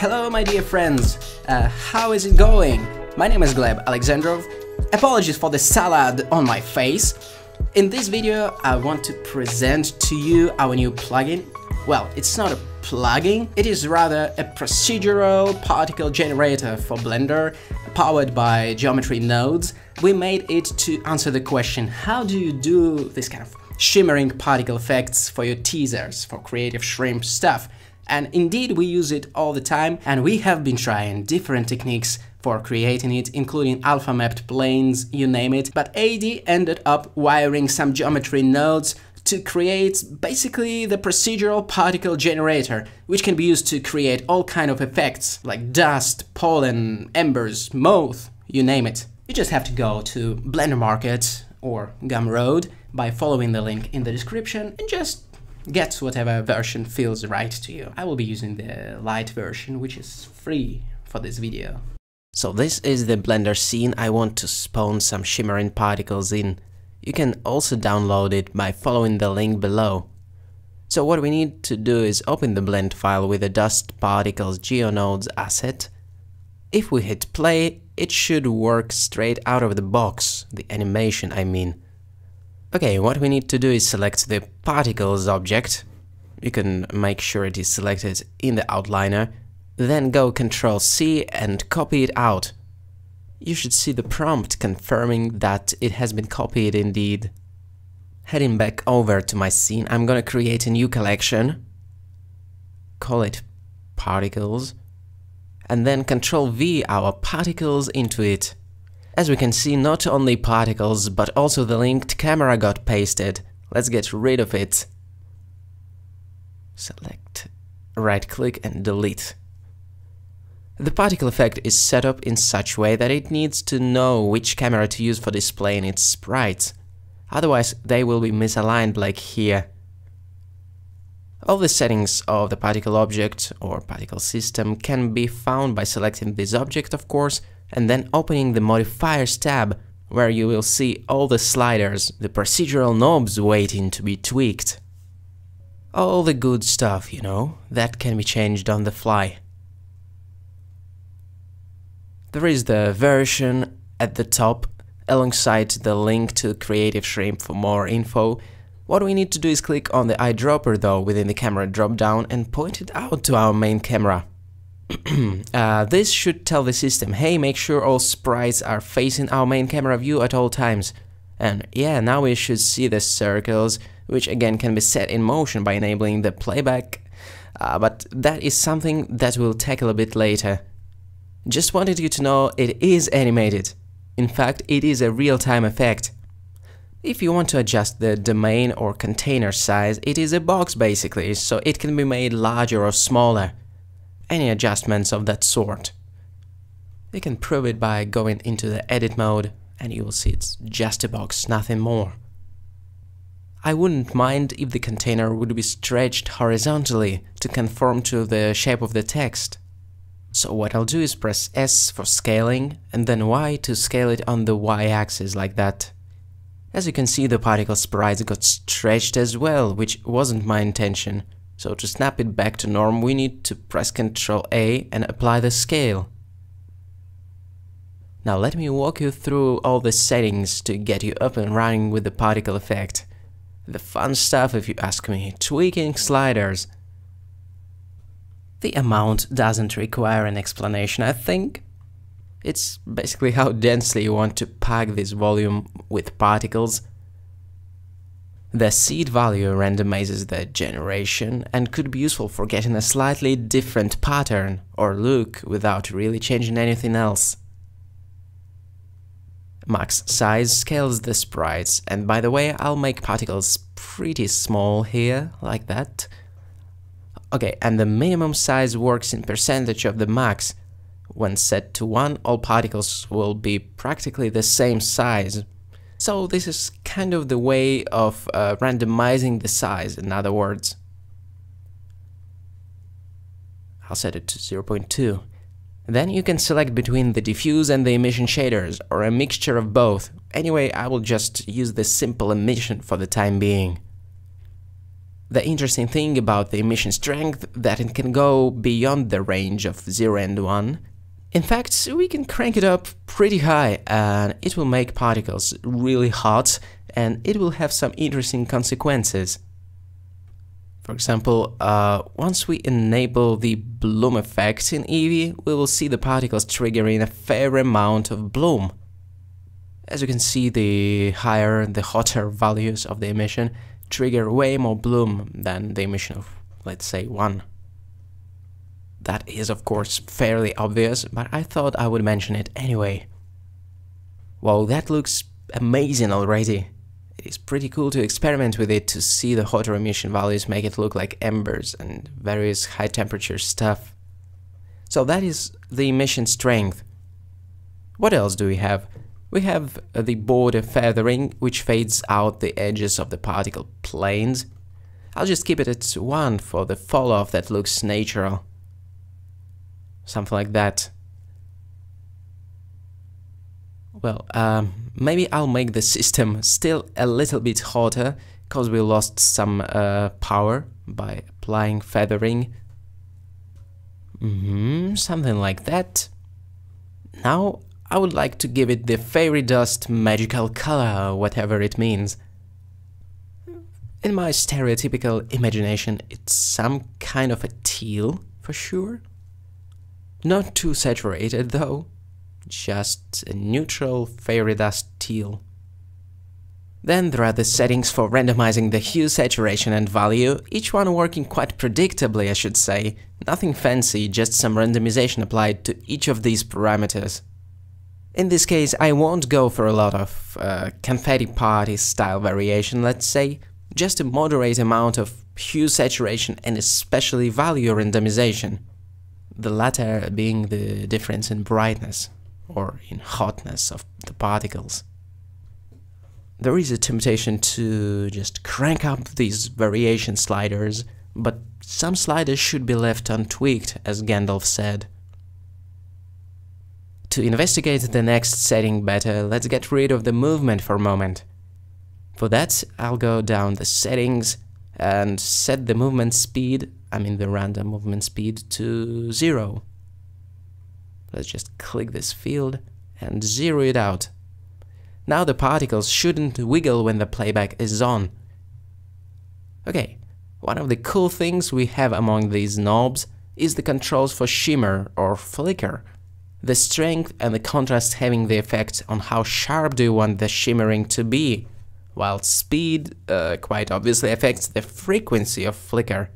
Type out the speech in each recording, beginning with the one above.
Hello my dear friends, uh, how is it going? My name is Gleb Alexandrov. Apologies for the salad on my face. In this video I want to present to you our new plugin. Well, it's not a plugin, it is rather a procedural particle generator for Blender powered by geometry nodes. We made it to answer the question how do you do this kind of shimmering particle effects for your teasers, for creative shrimp stuff. And indeed, we use it all the time, and we have been trying different techniques for creating it, including alpha mapped planes, you name it. But Aidy ended up wiring some geometry nodes to create basically the procedural particle generator, which can be used to create all kind of effects like dust, pollen, embers, moth, you name it. You just have to go to Blender Market or Gumroad by following the link in the description and just get whatever version feels right to you. I will be using the light version, which is free for this video. So this is the Blender scene I want to spawn some shimmering particles in. You can also download it by following the link below. So what we need to do is open the blend file with the dust particles geonodes asset. If we hit play, it should work straight out of the box, the animation I mean. Okay, what we need to do is select the particles object. You can make sure it is selected in the outliner. Then go Ctrl C and copy it out. You should see the prompt confirming that it has been copied indeed. Heading back over to my scene, I'm gonna create a new collection. Call it particles. And then Ctrl V our particles into it. As we can see, not only particles, but also the linked camera got pasted. Let's get rid of it. Select, right click and delete. The particle effect is set up in such way that it needs to know which camera to use for displaying its sprites. Otherwise, they will be misaligned like here. All the settings of the particle object or particle system can be found by selecting this object, of course, and then opening the modifiers tab where you will see all the sliders, the procedural knobs waiting to be tweaked. All the good stuff, you know, that can be changed on the fly. There is the version at the top alongside the link to Creative Shrimp for more info. What we need to do is click on the eyedropper though within the camera drop-down and point it out to our main camera. uh, this should tell the system, hey, make sure all sprites are facing our main camera view at all times. And yeah, now we should see the circles, which again can be set in motion by enabling the playback, uh, but that is something that we'll tackle a bit later. Just wanted you to know it is animated. In fact, it is a real-time effect. If you want to adjust the domain or container size, it is a box basically, so it can be made larger or smaller any adjustments of that sort. You can prove it by going into the edit mode and you will see it's just a box, nothing more. I wouldn't mind if the container would be stretched horizontally to conform to the shape of the text. So what I'll do is press S for scaling and then Y to scale it on the Y-axis like that. As you can see the particle sprites got stretched as well, which wasn't my intention. So to snap it back to norm, we need to press Ctrl A and apply the scale. Now let me walk you through all the settings to get you up and running with the particle effect. The fun stuff if you ask me, tweaking sliders. The amount doesn't require an explanation, I think. It's basically how densely you want to pack this volume with particles the seed value randomizes the generation and could be useful for getting a slightly different pattern or look without really changing anything else. Max size scales the sprites, and by the way, I'll make particles pretty small here, like that. Okay, and the minimum size works in percentage of the max. When set to 1, all particles will be practically the same size, so this is kind of the way of uh, randomizing the size, in other words. I'll set it to 0.2. Then you can select between the diffuse and the emission shaders, or a mixture of both. Anyway, I will just use the simple emission for the time being. The interesting thing about the emission strength that it can go beyond the range of 0 and 1. In fact, we can crank it up pretty high and it will make particles really hot and it will have some interesting consequences. For example, uh, once we enable the bloom effect in Eevee, we will see the particles triggering a fair amount of bloom. As you can see, the higher, the hotter values of the emission trigger way more bloom than the emission of, let's say, 1. That is of course fairly obvious, but I thought I would mention it anyway. Wow, that looks amazing already. It is pretty cool to experiment with it to see the hotter emission values make it look like embers and various high temperature stuff. So that is the emission strength. What else do we have? We have uh, the border feathering, which fades out the edges of the particle planes. I'll just keep it at 1 for the fall-off that looks natural. Something like that. Well, um, maybe I'll make the system still a little bit hotter, because we lost some uh, power by applying feathering. Mm -hmm, something like that. Now I would like to give it the fairy dust magical color, whatever it means. In my stereotypical imagination, it's some kind of a teal, for sure. Not too saturated, though. Just a neutral fairy dust teal. Then there are the settings for randomizing the hue, saturation and value, each one working quite predictably, I should say. Nothing fancy, just some randomization applied to each of these parameters. In this case, I won't go for a lot of uh, confetti party style variation, let's say, just a moderate amount of hue saturation and especially value randomization. The latter being the difference in brightness or in hotness of the particles. There is a temptation to just crank up these variation sliders, but some sliders should be left untweaked, as Gandalf said. To investigate the next setting better, let's get rid of the movement for a moment. For that, I'll go down the settings and set the movement speed, I mean the random movement speed, to zero. Let's just click this field and zero it out. Now the particles shouldn't wiggle when the playback is on. Okay, one of the cool things we have among these knobs is the controls for shimmer or flicker the strength and the contrast having the effect on how sharp do you want the shimmering to be, while speed uh, quite obviously affects the frequency of flicker.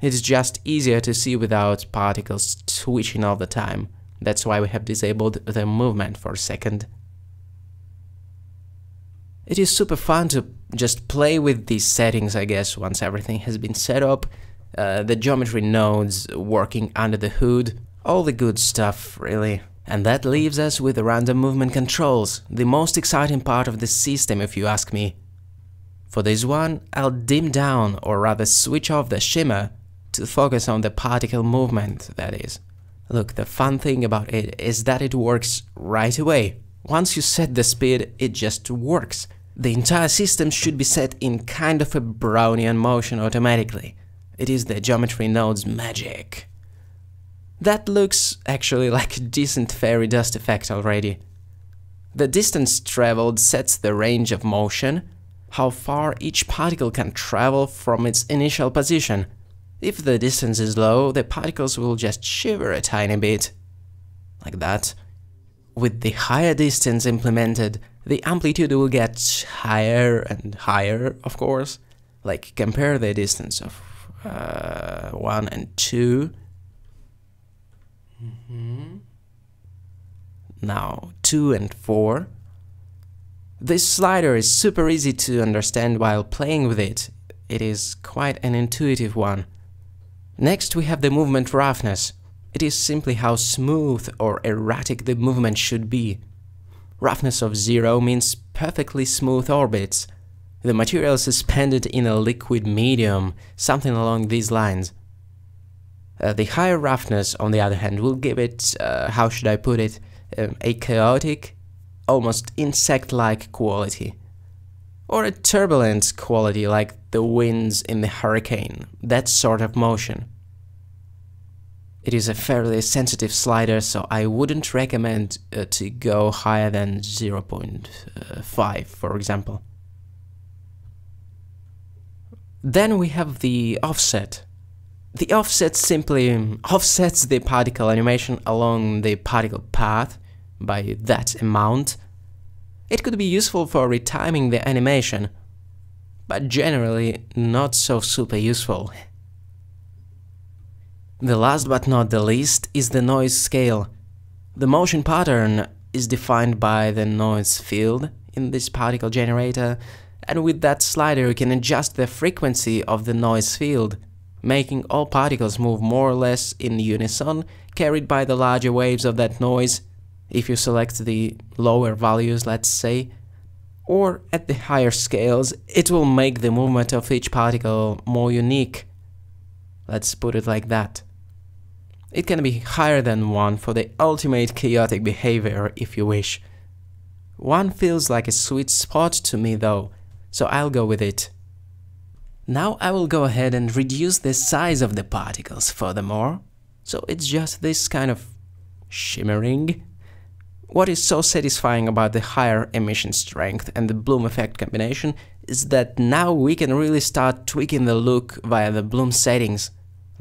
It is just easier to see without particles twitching all the time, that's why we have disabled the movement for a second. It is super fun to just play with these settings, I guess, once everything has been set up, uh, the geometry nodes working under the hood, all the good stuff, really. And that leaves us with the random movement controls, the most exciting part of the system if you ask me. For this one, I'll dim down or rather switch off the shimmer to focus on the particle movement, that is. Look, the fun thing about it is that it works right away. Once you set the speed, it just works. The entire system should be set in kind of a Brownian motion automatically. It is the geometry node's magic. That looks actually like a decent fairy dust effect already. The distance traveled sets the range of motion, how far each particle can travel from its initial position. If the distance is low, the particles will just shiver a tiny bit. Like that. With the higher distance implemented, the amplitude will get higher and higher, of course. Like compare the distance of uh, 1 and 2 Mm -hmm. Now, 2 and 4. This slider is super easy to understand while playing with it. It is quite an intuitive one. Next we have the movement roughness. It is simply how smooth or erratic the movement should be. Roughness of zero means perfectly smooth orbits. The material suspended in a liquid medium, something along these lines. Uh, the higher roughness, on the other hand, will give it, uh, how should I put it, um, a chaotic, almost insect-like quality. Or a turbulent quality like the winds in the hurricane, that sort of motion. It is a fairly sensitive slider, so I wouldn't recommend uh, to go higher than 0.5, for example. Then we have the offset. The offset simply um, offsets the particle animation along the particle path by that amount. It could be useful for retiming the animation, but generally not so super useful. The last but not the least is the noise scale. The motion pattern is defined by the noise field in this particle generator, and with that slider you can adjust the frequency of the noise field, making all particles move more or less in unison, carried by the larger waves of that noise, if you select the lower values, let's say, or at the higher scales, it will make the movement of each particle more unique. Let's put it like that. It can be higher than 1 for the ultimate chaotic behavior if you wish. 1 feels like a sweet spot to me though, so I'll go with it. Now I will go ahead and reduce the size of the particles furthermore, so it's just this kind of shimmering. What is so satisfying about the higher emission strength and the bloom effect combination is that now we can really start tweaking the look via the bloom settings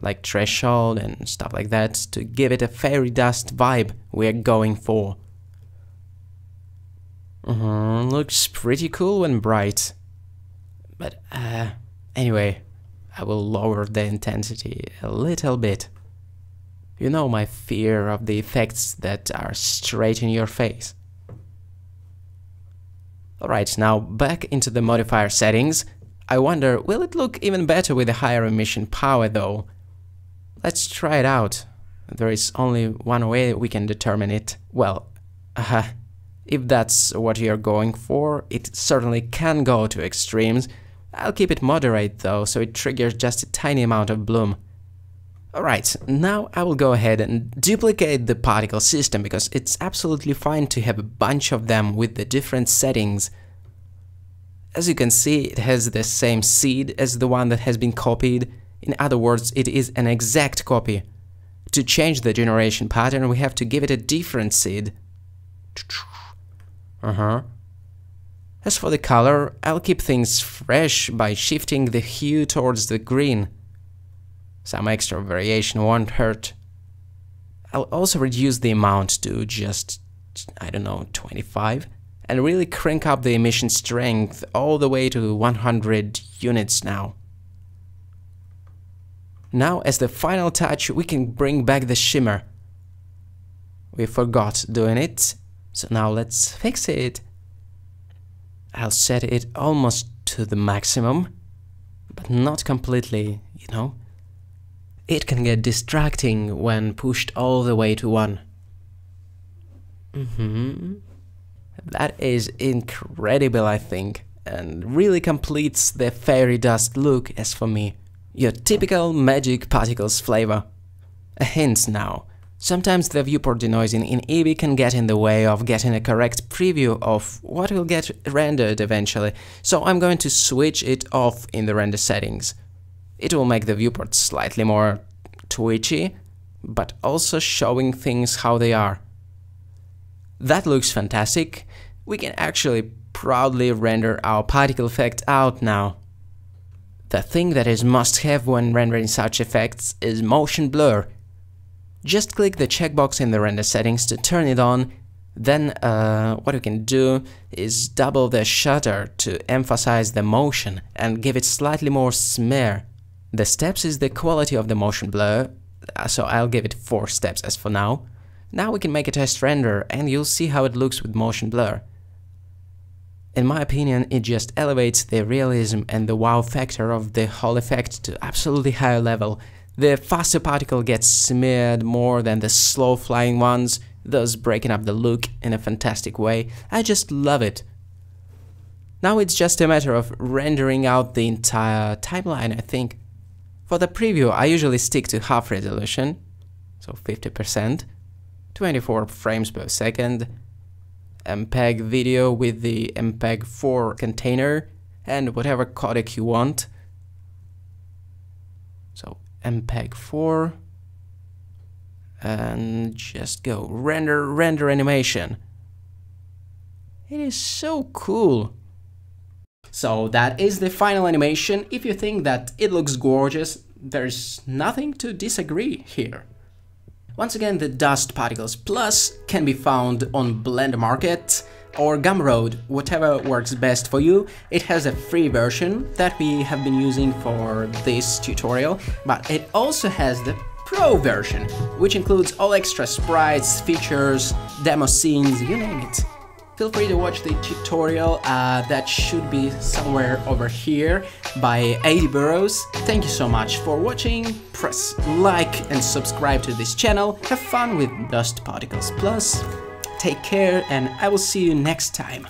like threshold and stuff like that to give it a fairy dust vibe we're going for. Uh -huh, looks pretty cool when bright. But uh, anyway, I will lower the intensity a little bit. You know my fear of the effects that are straight in your face. Alright, now back into the modifier settings. I wonder, will it look even better with a higher emission power though? Let's try it out. There is only one way we can determine it. Well, uh, if that's what you're going for, it certainly can go to extremes. I'll keep it moderate though, so it triggers just a tiny amount of bloom. Alright, now I will go ahead and duplicate the particle system because it's absolutely fine to have a bunch of them with the different settings. As you can see, it has the same seed as the one that has been copied, in other words, it is an exact copy. To change the generation pattern, we have to give it a different seed. Uh-huh. As for the color, I'll keep things fresh by shifting the hue towards the green. Some extra variation won't hurt. I'll also reduce the amount to just, I don't know, 25 and really crank up the emission strength all the way to 100 units now. Now as the final touch we can bring back the shimmer. We forgot doing it, so now let's fix it. I'll set it almost to the maximum, but not completely, you know. It can get distracting when pushed all the way to 1. Mm -hmm. That is incredible, I think, and really completes the fairy dust look as for me. Your typical magic particles flavor. A hint now. Sometimes the viewport denoising in Eevee can get in the way of getting a correct preview of what will get rendered eventually, so I'm going to switch it off in the render settings. It will make the viewport slightly more twitchy, but also showing things how they are. That looks fantastic. We can actually proudly render our particle effect out now. The thing that is must have when rendering such effects is motion blur. Just click the checkbox in the render settings to turn it on, then uh, what you can do is double the shutter to emphasize the motion and give it slightly more smear. The steps is the quality of the motion blur, uh, so I'll give it 4 steps as for now. Now we can make a test render and you'll see how it looks with motion blur. In my opinion, it just elevates the realism and the wow factor of the whole effect to absolutely higher level. The faster particle gets smeared more than the slow flying ones, thus breaking up the look in a fantastic way. I just love it. Now it's just a matter of rendering out the entire timeline, I think. For the preview, I usually stick to half resolution, so 50%, 24 frames per second, MPEG video with the MPEG 4 container and whatever codec you want. So MPEG 4 and just go render render animation. It is so cool. So that is the final animation. If you think that it looks gorgeous, there's nothing to disagree here. Once again, the Dust Particles Plus can be found on Blender Market or Gumroad, whatever works best for you. It has a free version that we have been using for this tutorial, but it also has the Pro version, which includes all extra sprites, features, demo scenes, you name it. Feel free to watch the tutorial uh, that should be somewhere over here by Aidy Burrows. Thank you so much for watching, press like and subscribe to this channel, have fun with Dust Particles Plus, take care and I will see you next time.